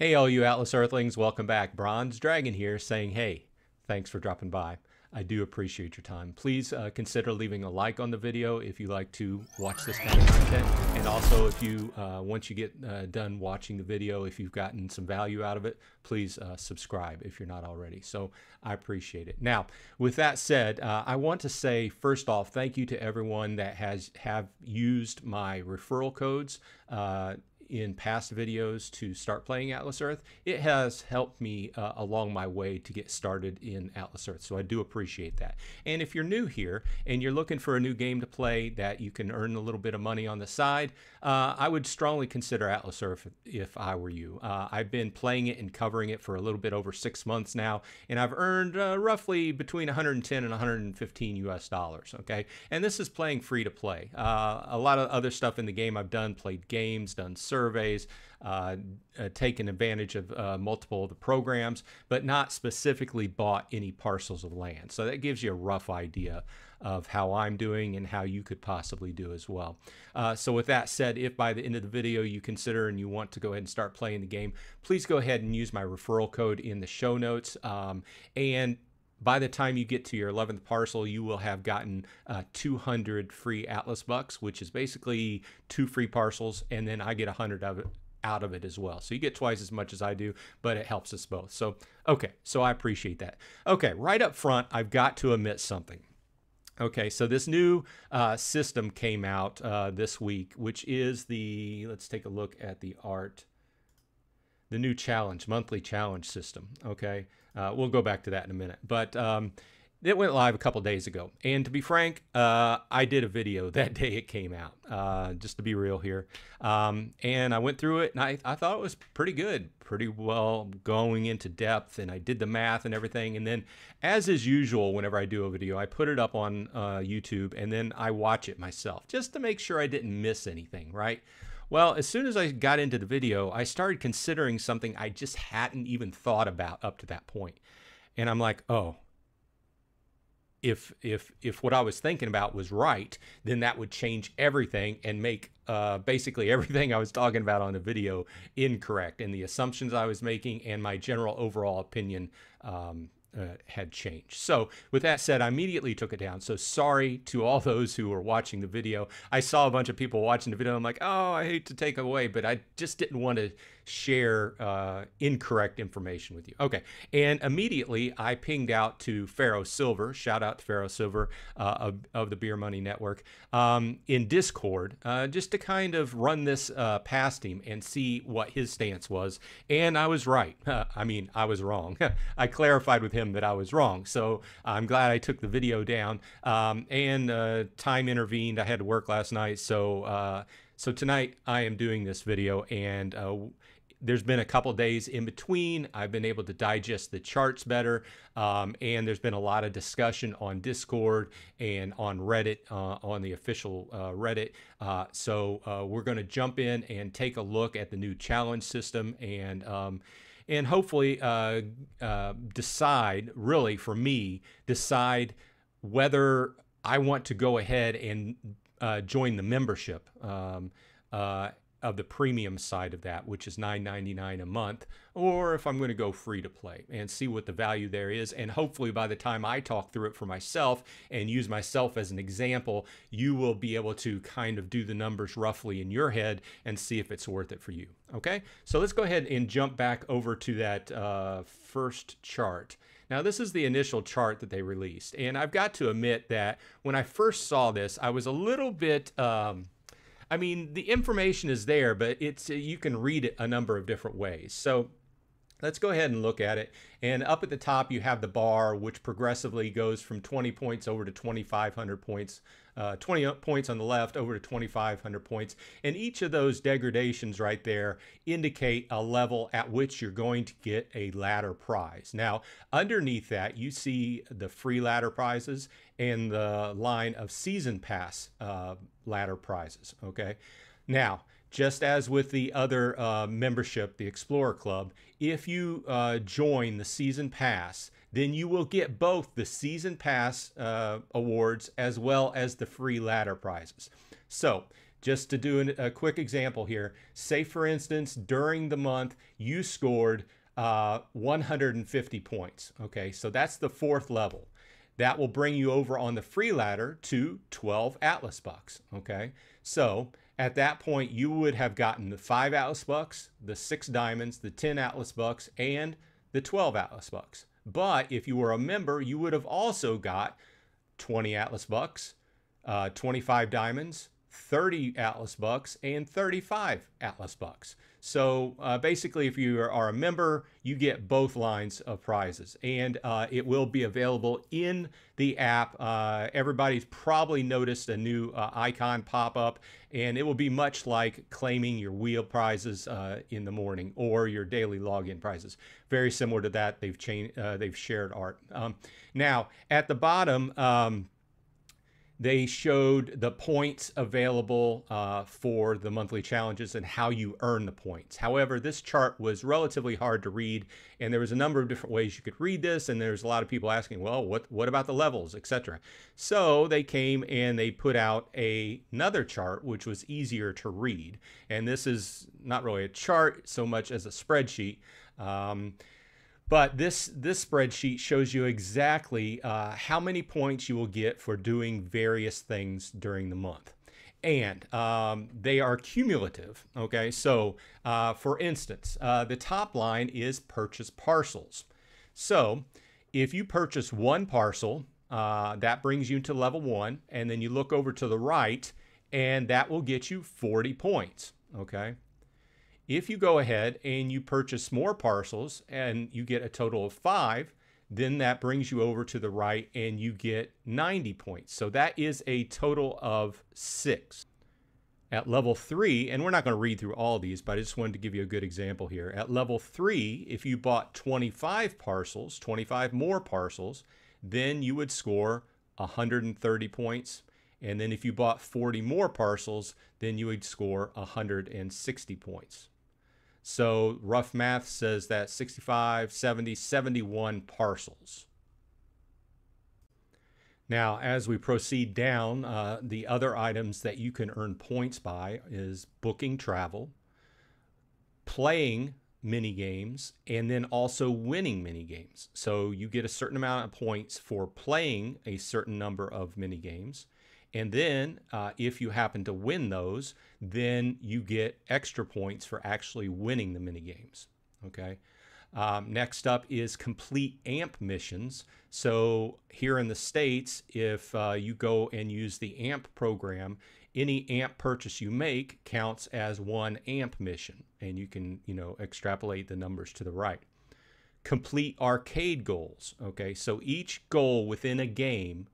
Hey, all you Atlas Earthlings, welcome back. Bronze Dragon here saying, hey, thanks for dropping by. I do appreciate your time. Please uh, consider leaving a like on the video if you like to watch this kind of content. And also, if you, uh, once you get uh, done watching the video, if you've gotten some value out of it, please uh, subscribe if you're not already. So I appreciate it. Now, with that said, uh, I want to say, first off, thank you to everyone that has have used my referral codes uh, in past videos to start playing Atlas Earth, it has helped me uh, along my way to get started in Atlas Earth. So I do appreciate that. And if you're new here and you're looking for a new game to play that you can earn a little bit of money on the side, uh, I would strongly consider Atlas Earth if I were you. Uh, I've been playing it and covering it for a little bit over six months now, and I've earned uh, roughly between 110 and 115 US dollars. Okay, and this is playing free to play. Uh, a lot of other stuff in the game I've done, played games, done service surveys, uh, uh, taken advantage of uh, multiple of the programs, but not specifically bought any parcels of land. So that gives you a rough idea of how I'm doing and how you could possibly do as well. Uh, so with that said, if by the end of the video you consider and you want to go ahead and start playing the game, please go ahead and use my referral code in the show notes. Um, and by the time you get to your 11th parcel, you will have gotten uh, 200 free Atlas bucks, which is basically two free parcels, and then I get 100 of it out of it as well. So you get twice as much as I do, but it helps us both. So, okay, so I appreciate that. Okay, right up front, I've got to admit something. Okay, so this new uh, system came out uh, this week, which is the, let's take a look at the art, the new challenge, monthly challenge system. Okay, uh, we'll go back to that in a minute. But um, it went live a couple days ago. And to be frank, uh, I did a video that day it came out, uh, just to be real here. Um, and I went through it and I, I thought it was pretty good, pretty well going into depth. And I did the math and everything. And then, as is usual, whenever I do a video, I put it up on uh, YouTube and then I watch it myself just to make sure I didn't miss anything, right? Well, as soon as I got into the video, I started considering something I just hadn't even thought about up to that point. And I'm like, oh, if if if what I was thinking about was right, then that would change everything and make uh, basically everything I was talking about on the video incorrect, and the assumptions I was making and my general overall opinion um, uh, had changed. So with that said, I immediately took it down. So sorry to all those who were watching the video. I saw a bunch of people watching the video. I'm like, oh, I hate to take away, but I just didn't want to share uh, incorrect information with you. Okay, and immediately I pinged out to Pharaoh Silver. Shout out to Pharaoh Silver uh, of, of, the Beer Money Network um, in Discord, uh, just to kind of run this uh, past him and see what his stance was. And I was right. I mean, I was wrong. I clarified with him that I was wrong. So I'm glad I took the video down. Um, and uh, time intervened. I had to work last night, so. Uh, so tonight I am doing this video and uh, there's been a couple days in between. I've been able to digest the charts better, um, and there's been a lot of discussion on Discord and on Reddit, uh, on the official uh, Reddit. Uh, so uh, we're going to jump in and take a look at the new challenge system and. Um, and hopefully uh, uh, decide, really for me, decide whether I want to go ahead and join the membership. Um, uh, of the premium side of that, which is $9.99 a month, or if I'm going to go free to play and see what the value there is. And hopefully, by the time I talk through it for myself and use myself as an example, you will be able to kind of do the numbers roughly in your head and see if it's worth it for you. Okay, so let's go ahead and jump back over to that uh, first chart. Now, this is the initial chart that they released. And I've got to admit that when I first saw this, I was a little bit. Um, I mean, the information is there, but it's you can read it a number of different ways. So let's go ahead and look at it. And up at the top, you have the bar, which progressively goes from 20 points over to 2,500 points uh, 20 points on the left over to 2,500 points. And each of those degradations right there indicate a level at which you're going to get a ladder prize. Now, underneath that, you see the free ladder prizes and the line of season pass uh, ladder prizes. Okay. Now, just as with the other uh, membership, the Explorer Club, if you uh, join the season pass, then you will get both the season pass uh, awards as well as the free ladder prizes. So just to do an, a quick example here, say for instance, during the month you scored uh, 150 points. Okay, so that's the fourth level. That will bring you over on the free ladder to 12 Atlas bucks. Okay, so at that point you would have gotten the five Atlas bucks, the six diamonds, the 10 Atlas bucks, and the 12 Atlas bucks. But if you were a member, you would have also got 20 Atlas bucks, uh, 25 diamonds, 30 Atlas bucks, and 35 Atlas bucks. So uh, basically, if you are a member, you get both lines of prizes, and uh, it will be available in the app. Uh, everybody's probably noticed a new uh, icon pop up, and it will be much like claiming your wheel prizes uh, in the morning or your daily login prizes. Very similar to that. They've changed. Uh, they've shared art. Um, now at the bottom. Um, they showed the points available uh, for the monthly challenges and how you earn the points. However, this chart was relatively hard to read, and there was a number of different ways you could read this, and there's a lot of people asking, well, what, what about the levels, etc. So they came and they put out a, another chart, which was easier to read. And this is not really a chart so much as a spreadsheet. Um, but this, this spreadsheet shows you exactly uh, how many points you will get for doing various things during the month. And um, they are cumulative. Okay, so uh, for instance, uh, the top line is purchase parcels. So if you purchase one parcel, uh, that brings you to level one, and then you look over to the right, and that will get you 40 points. Okay, if you go ahead and you purchase more parcels and you get a total of five, then that brings you over to the right and you get 90 points. So that is a total of six. At level three, and we're not going to read through all these, but I just wanted to give you a good example here. At level three, if you bought 25 parcels, 25 more parcels, then you would score 130 points. And then if you bought 40 more parcels, then you would score 160 points. So rough math says that 65, 70, 71 parcels. Now, as we proceed down, uh, the other items that you can earn points by is booking travel, playing mini games, and then also winning mini games. So you get a certain amount of points for playing a certain number of mini games. And then uh, if you happen to win those, then you get extra points for actually winning the mini games. Okay. Um, next up is complete AMP missions. So here in the States, if uh, you go and use the AMP program, any AMP purchase you make counts as one AMP mission, and you can, you know, extrapolate the numbers to the right. Complete arcade goals. Okay, so each goal within a game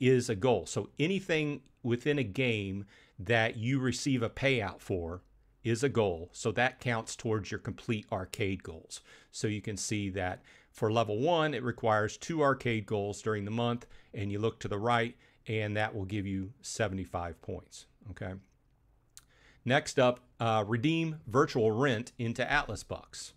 is a goal. So anything within a game that you receive a payout for is a goal. So that counts towards your complete arcade goals. So you can see that for level one, it requires two arcade goals during the month, and you look to the right, and that will give you 75 points. Okay. Next up, uh, redeem virtual rent into Atlas Bucks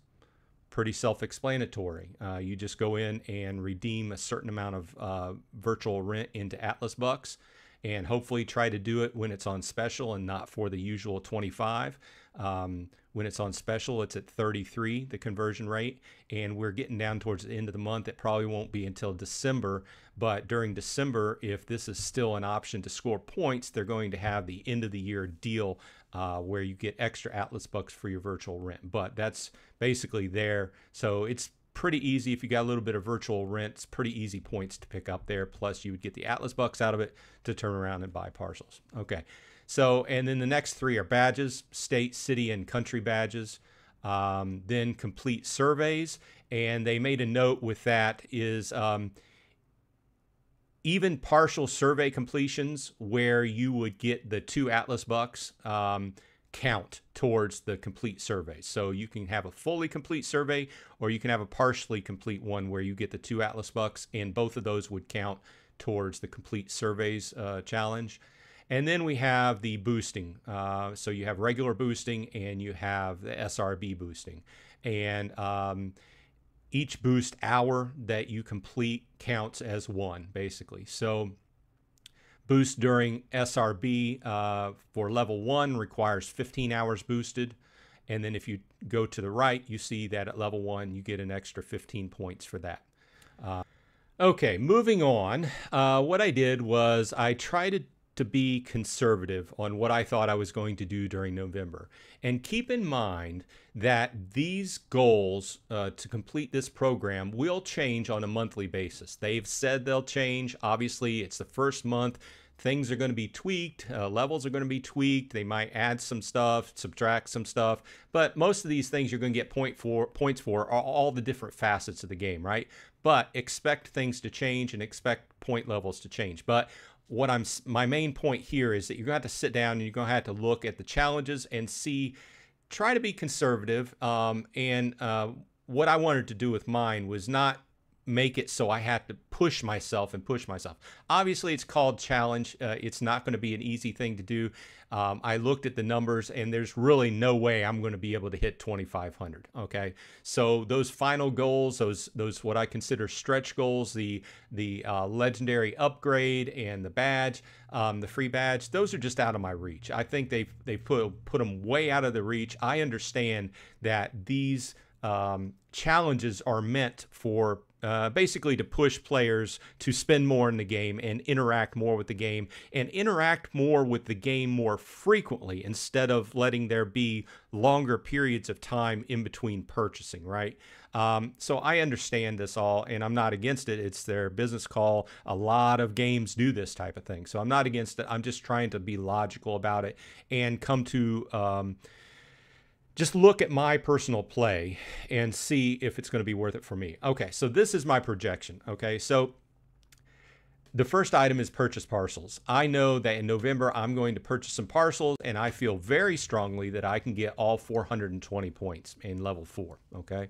pretty self-explanatory. Uh, you just go in and redeem a certain amount of uh, virtual rent into Atlas Bucks and hopefully try to do it when it's on special and not for the usual 25. Um, when it's on special, it's at 33, the conversion rate, and we're getting down towards the end of the month. It probably won't be until December, but during December, if this is still an option to score points, they're going to have the end of the year deal uh, where you get extra Atlas bucks for your virtual rent. But that's basically there. So it's pretty easy if you got a little bit of virtual rent. It's pretty easy points to pick up there. Plus, you would get the Atlas bucks out of it to turn around and buy parcels. Okay. So, and then the next three are badges, state, city, and country badges. Um, then complete surveys. And they made a note with that is um, even partial survey completions where you would get the two Atlas bucks um, count towards the complete survey. So you can have a fully complete survey or you can have a partially complete one where you get the two Atlas bucks and both of those would count towards the complete surveys uh, challenge. And then we have the boosting. Uh, so you have regular boosting and you have the SRB boosting. And um, each boost hour that you complete counts as one, basically. So boost during SRB uh, for level one requires 15 hours boosted. And then if you go to the right, you see that at level one, you get an extra 15 points for that. Uh, okay, moving on. Uh, what I did was I tried to to be conservative on what I thought I was going to do during November. And keep in mind that these goals uh, to complete this program will change on a monthly basis. They've said they'll change. Obviously, it's the first month. Things are going to be tweaked, uh, levels are going to be tweaked. They might add some stuff, subtract some stuff, but most of these things you're going to get point for, points for are all the different facets of the game, right? But expect things to change and expect point levels to change. But what I'm my main point here is that you're going to have to sit down and you're going to have to look at the challenges and see, try to be conservative. Um, and uh, what I wanted to do with mine was not make it so I had to push myself and push myself. Obviously, it's called challenge. Uh, it's not going to be an easy thing to do. Um, I looked at the numbers, and there's really no way I'm going to be able to hit 2,500. Okay, so those final goals, those those what I consider stretch goals, the the uh, legendary upgrade and the badge, um, the free badge, those are just out of my reach. I think they've they put put them way out of the reach. I understand that these um, challenges are meant for uh, basically to push players to spend more in the game and interact more with the game and interact more with the game more frequently instead of letting there be longer periods of time in between purchasing, right? Um, so I understand this all and I'm not against it. It's their business call. A lot of games do this type of thing. So I'm not against it. I'm just trying to be logical about it and come to. Um, just look at my personal play and see if it's going to be worth it for me. Okay, so this is my projection. Okay, so the first item is purchase parcels. I know that in November I'm going to purchase some parcels, and I feel very strongly that I can get all 420 points in level four. Okay.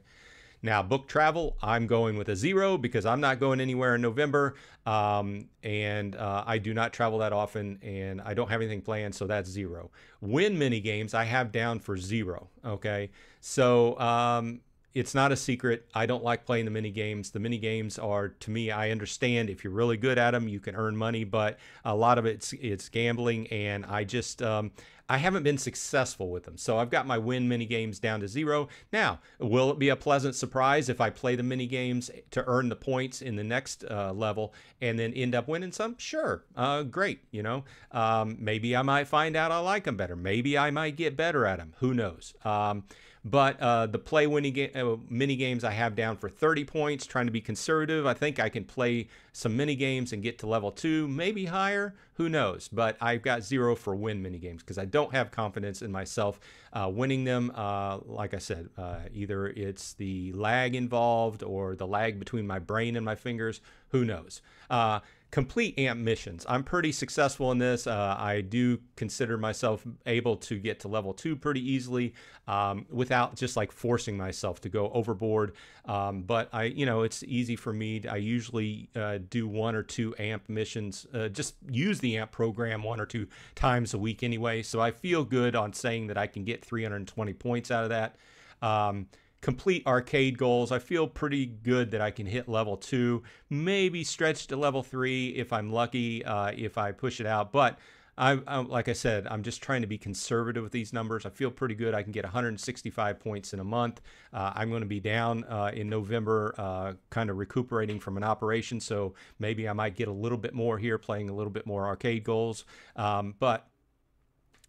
Now, book travel, I'm going with a zero because I'm not going anywhere in November. Um, and uh, I do not travel that often and I don't have anything planned, so that's zero. Win mini games, I have down for zero. Okay. So, um, it's not a secret. I don't like playing the mini games. The mini games are, to me, I understand if you're really good at them, you can earn money, but a lot of it's it's gambling, and I just um, I haven't been successful with them. So I've got my win mini games down to zero. Now, will it be a pleasant surprise if I play the mini games to earn the points in the next uh, level and then end up winning some? Sure, uh, great. You know, um, maybe I might find out I like them better. Maybe I might get better at them. Who knows? Um, but uh, the play winning ga- uh, mini games I have down for 30 points, trying to be conservative. I think I can play some mini games and get to level two, maybe higher. Who knows? But I've got zero for win mini games because I don't have confidence in myself uh, winning them. Uh, like I said, uh, either it's the lag involved or the lag between my brain and my fingers. Who knows? Uh, complete amp missions. I'm pretty successful in this. Uh, I do consider myself able to get to level two pretty easily um, without just like forcing myself to go overboard. Um, but I, you know, it's easy for me. I usually uh, do one or two amp missions, uh, just use the amp program one or two times a week anyway. So I feel good on saying that I can get 320 points out of that. Um, complete arcade goals. I feel pretty good that I can hit level two, maybe stretch to level three if I'm lucky, uh, if I push it out. But I, I, like I said, I'm just trying to be conservative with these numbers. I feel pretty good. I can get 165 points in a month. Uh, I'm going to be down uh, in November, uh, kind of recuperating from an operation. So maybe I might get a little bit more here, playing a little bit more arcade goals. Um, but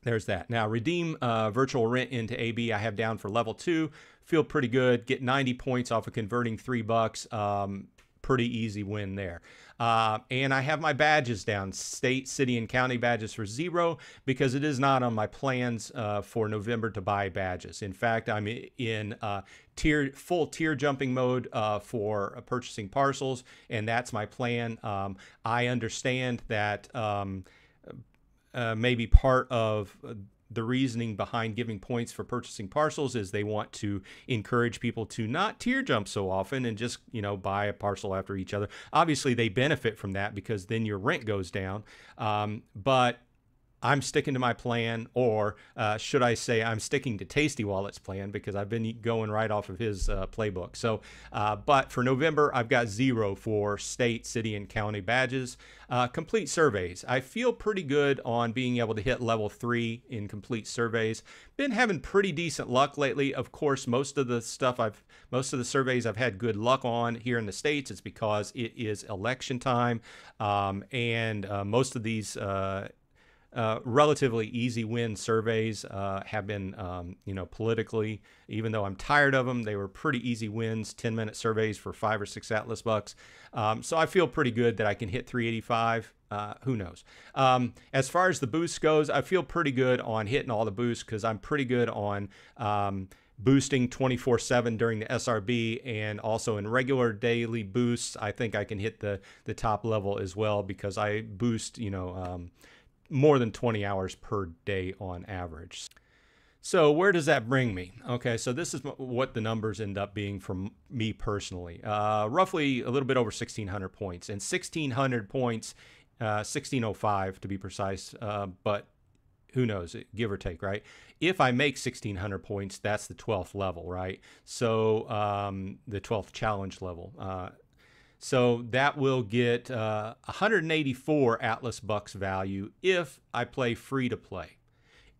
there's that. Now, redeem uh, virtual rent into AB. I have down for level two. Feel pretty good. Get 90 points off of converting three bucks. Um, pretty easy win there. Uh, and I have my badges down, state, city, and county badges for zero because it is not on my plans uh, for November to buy badges. In fact, I'm in uh, tier full tier jumping mode uh, for purchasing parcels, and that's my plan. Um, I understand that. Um, uh, maybe part of the reasoning behind giving points for purchasing parcels is they want to encourage people to not tier jump so often and just you know buy a parcel after each other. Obviously they benefit from that because then your rent goes down. Um, but I'm sticking to my plan, or uh, should I say I'm sticking to Tasty Wallet's plan because I've been going right off of his uh, playbook. So, uh, but for November, I've got zero for state, city, and county badges. Uh, complete surveys. I feel pretty good on being able to hit level three in complete surveys. Been having pretty decent luck lately. Of course, most of the stuff I've, most of the surveys I've had good luck on here in the States is because it is election time. Um, and uh, most of these uh, relatively easy win surveys uh, have been, um, you know, politically, even though I'm tired of them, they were pretty easy wins, 10 minute surveys for five or six Atlas bucks. Um, so I feel pretty good that I can hit 385. Uh, who knows? Um, as far as the boost goes, I feel pretty good on hitting all the boosts because I'm pretty good on um, boosting 24 7 during the SRB and also in regular daily boosts. I think I can hit the, the top level as well because I boost, you know, um, more than 20 hours per day on average. So where does that bring me? Okay, so this is what the numbers end up being for me personally. Uh, roughly a little bit over 1,600 points. And 1,600 points, uh, 1,605 to be precise, uh, but who knows, give or take, right? If I make 1,600 points, that's the 12th level, right? So um, the 12th challenge level. So that will get uh, 184 Atlas Bucks value if I play free to play.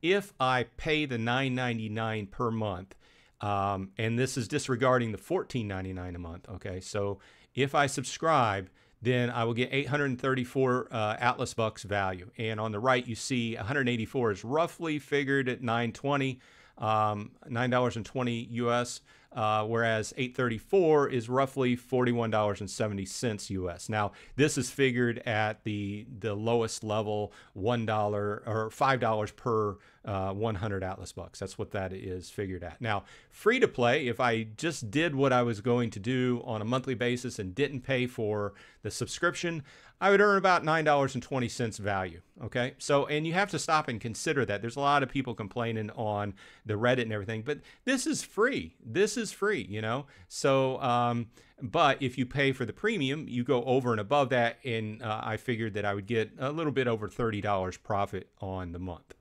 If I pay the 9.99 per month, um, and this is disregarding the 14.99 a month. Okay, so if I subscribe, then I will get 834 uh, Atlas Bucks value. And on the right, you see 184 is roughly figured at 920, um, $9.20 US uh, whereas 834 is roughly $41.70 US. Now, this is figured at the the lowest level, $1 or $5 per uh, 100 Atlas bucks. That's what that is figured at. Now, free to play, if I just did what I was going to do on a monthly basis and didn't pay for the subscription, I would earn about $9.20 value. Okay. So, and you have to stop and consider that. There's a lot of people complaining on the Reddit and everything, but this is free. This is free, you know? So, um, but if you pay for the premium, you go over and above that. And uh, I figured that I would get a little bit over $30 profit on the month.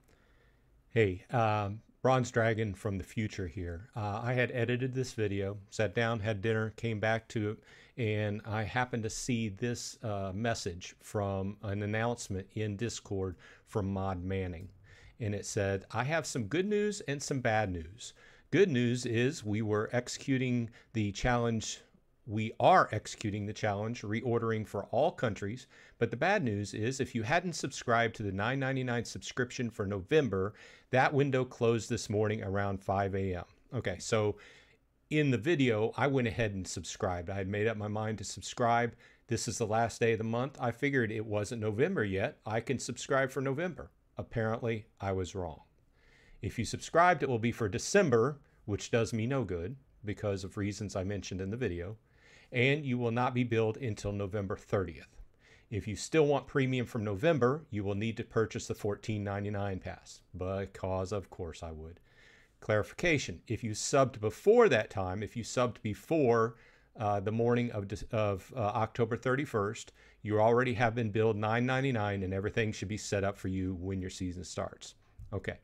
Hey, um, Bronze Dragon from the future here. Uh, I had edited this video, sat down, had dinner, came back to it, and I happened to see this uh, message from an announcement in Discord from Mod Manning. And it said, I have some good news and some bad news. Good news is we were executing the challenge we are executing the challenge, reordering for all countries. But the bad news is if you hadn't subscribed to the $9.99 subscription for November, that window closed this morning around 5 a.m. Okay, so in the video, I went ahead and subscribed. I had made up my mind to subscribe. This is the last day of the month. I figured it wasn't November yet. I can subscribe for November. Apparently, I was wrong. If you subscribed, it will be for December, which does me no good because of reasons I mentioned in the video and you will not be billed until November 30th. If you still want premium from November, you will need to purchase the $14.99 pass, because of course I would. Clarification, if you subbed before that time, if you subbed before uh, the morning of, of uh, October 31st, you already have been billed $9.99 and everything should be set up for you when your season starts. Okay.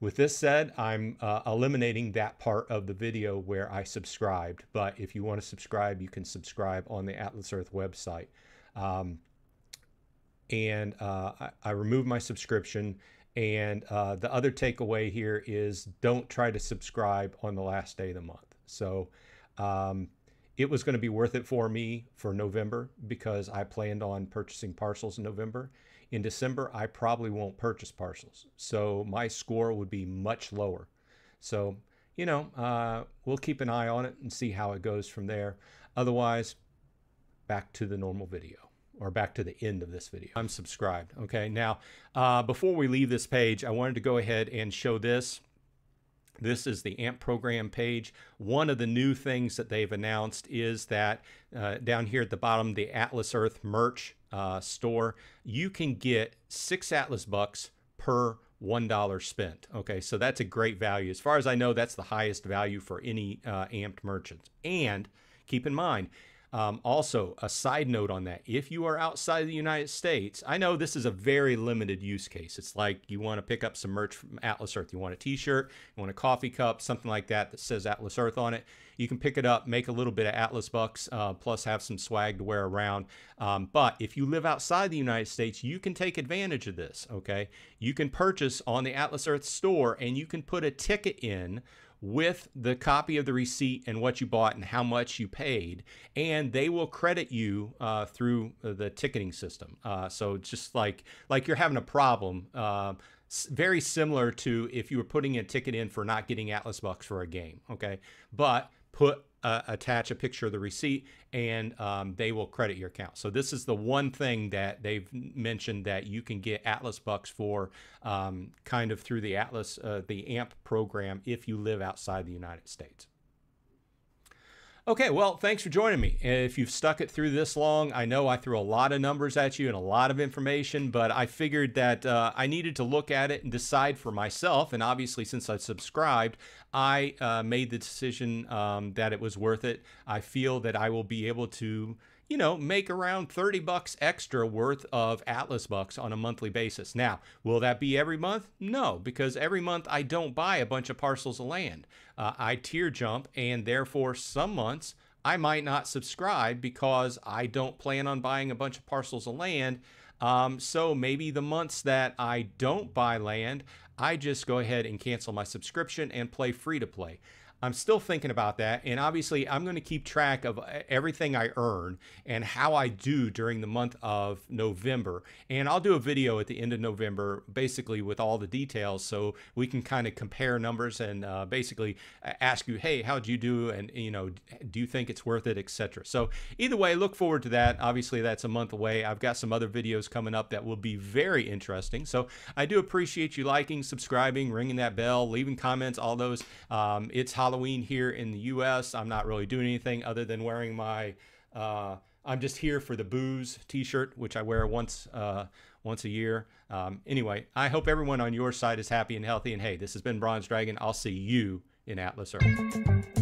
With this said, I'm uh, eliminating that part of the video where I subscribed, but if you want to subscribe, you can subscribe on the Atlas Earth website. Um, and uh, I, I removed my subscription. And uh, the other takeaway here is don't try to subscribe on the last day of the month. So um, it was going to be worth it for me for November because I planned on purchasing parcels in November. In December, I probably won't purchase parcels. So my score would be much lower. So, you know, uh, we'll keep an eye on it and see how it goes from there. Otherwise, back to the normal video or back to the end of this video. I'm subscribed. Okay. Now, uh, before we leave this page, I wanted to go ahead and show this. This is the AMP program page. One of the new things that they've announced is that uh, down here at the bottom, the Atlas Earth merch uh, store, you can get six Atlas bucks per $1 spent. Okay, so that's a great value. As far as I know, that's the highest value for any uh, amped merchant. And keep in mind, Um, also, a side note on that if you are outside the United States, I know this is a very limited use case. It's like you want to pick up some merch from Atlas Earth. You want a t shirt, you want a coffee cup, something like that that says Atlas Earth on it. You can pick it up, make a little bit of Atlas bucks, uh, plus have some swag to wear around. Um, but if you live outside the United States, you can take advantage of this, okay? You can purchase on the Atlas Earth store and you can put a ticket in with the copy of the receipt and what you bought and how much you paid, and they will credit you uh, through the ticketing system. Uh, so just like like you're having a problem. Uh, very similar to if you were putting a ticket in for not getting Atlas Bucks for a game, okay? But put uh, attach a picture of the receipt and um, they will credit your account. So this is the one thing that they've mentioned that you can get Atlas Bucks for um, kind of through the Atlas, uh, the AMP program if you live outside the United States. Okay, well, thanks for joining me. If you've stuck it through this long, I know I threw a lot of numbers at you and a lot of information, but I figured that uh, I needed to look at it and decide for myself. And obviously, since I subscribed, I uh, made the decision um, that it was worth it. I feel that I will be able to you know, make around 30 bucks extra worth of Atlas bucks on a monthly basis. Now, will that be every month? No, because every month I don't buy a bunch of parcels of land. Uh, I tier jump, and therefore some months I might not subscribe because I don't plan on buying a bunch of parcels of land. Um, so maybe the months that I don't buy land, I just go ahead and cancel my subscription and play free to play. I'm still thinking about that. And obviously, I'm going to keep track of everything I earn and how I do during the month of November. And I'll do a video at the end of November, basically with all the details, so we can kind of compare numbers and uh, basically ask you, hey, how'd you do? And, you know, do you think it's worth it, etc. So either way, look forward to that. Obviously, that's a month away. I've got some other videos coming up that will be very interesting. So I do appreciate you liking, subscribing, ringing that bell, leaving comments, all those. Um, it's holiday Halloween here in the U.S. I'm not really doing anything other than wearing my. Uh, I'm just here for the booze T-shirt, which I wear once uh, once a year. Um, anyway, I hope everyone on your side is happy and healthy. And hey, this has been Bronze Dragon. I'll see you in Atlas Earth.